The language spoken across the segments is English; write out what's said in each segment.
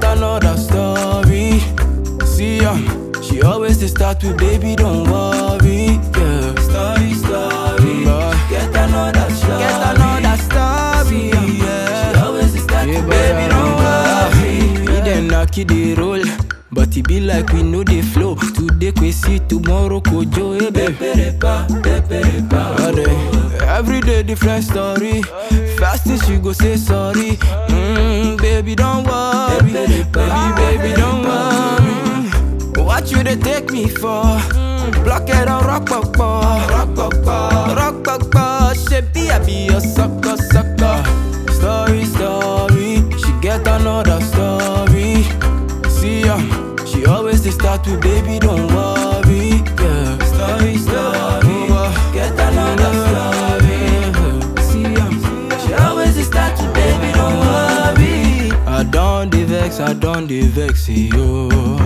get another story. See ya, she always dey start with baby, don't worry. Yeah. Story, story. She get another story. Get another story. Yeah. She always dey start with baby, don't worry. He dem knock it dey roll. But it be like we know the flow. Today we see tomorrow kojo eh baby. Every day different story. Fastest you go say sorry. Mm, baby don't worry. Baby, baby don't worry. What you they take me for? Block it on rock papa, rock papa, rock papa. Shebi I be your sucker, sucker. Story, story. She get another story. See ya, she always dey start with baby, don't worry. Yeah. Vex, I don't dey vex, yo. Oh,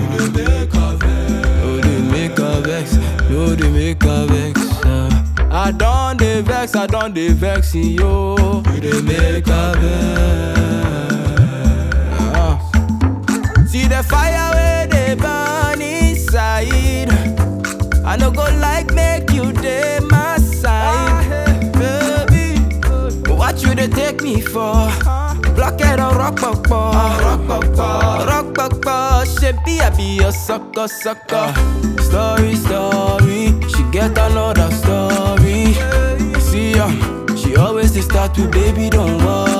they make her vex, no, they make her vex. uh. I don't dey vex, I don't dey vex, yo. They make her vex. Uh. See the fire where they burn inside. I no go like make you dey my side, baby. What you they take me for? Block it on rock papa, rock papa, rock papa. Shebi I be your sucker, sucker. Story, story. She get another story. See ya, she always dey start with baby, don't worry.